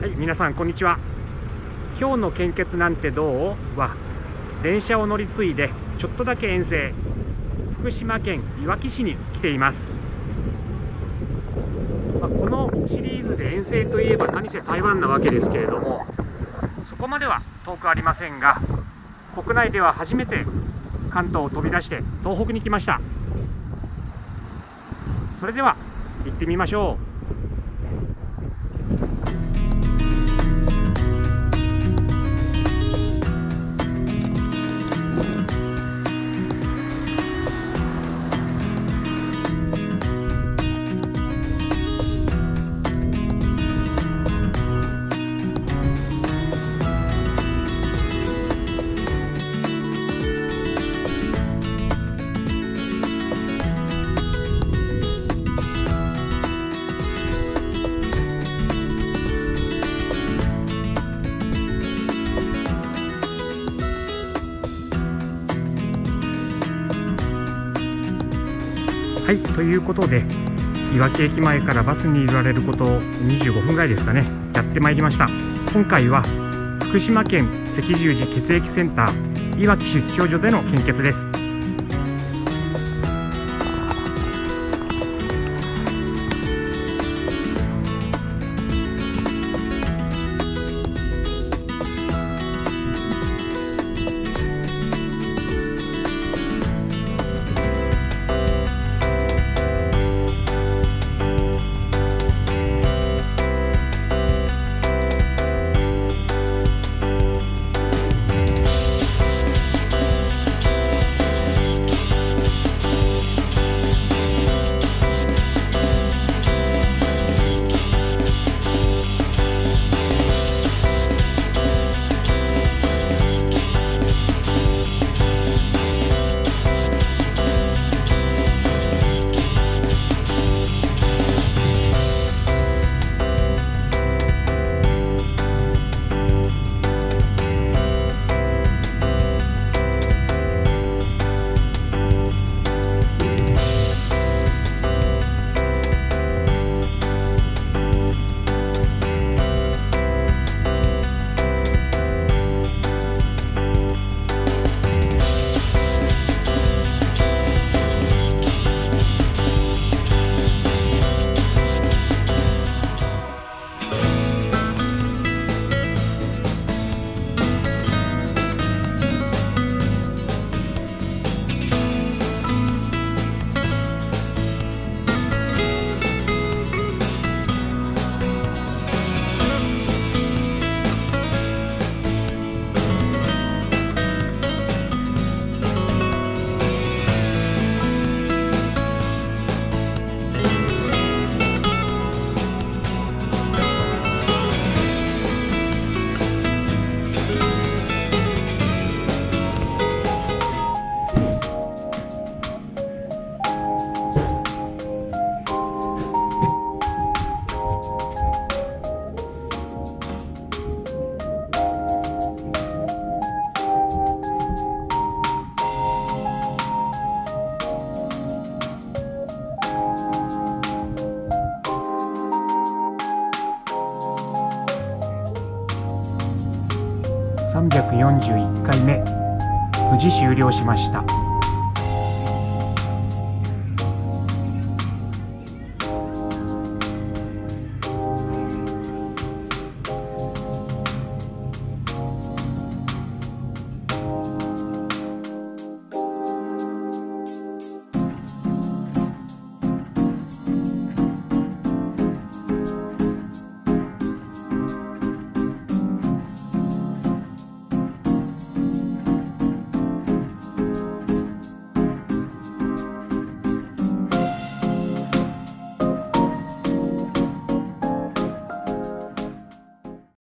はい皆さんこんにちは。今日の献血なんてどう？は電車を乗り継いでちょっとだけ遠征。福島県いわき市に来ています、まあ、このシリーズで遠征といえば何せ台湾なわけですけれどもそこまでは遠くありませんが国内では初めて関東を飛び出して東北に来ました。それでは行ってみましょう。はいということでいわき駅前からバスに揺られること25分ぐらいですかね。やってまいりました。今回は福島県赤十字血液センターいわき出張所での献血です。341回目無事終了しました。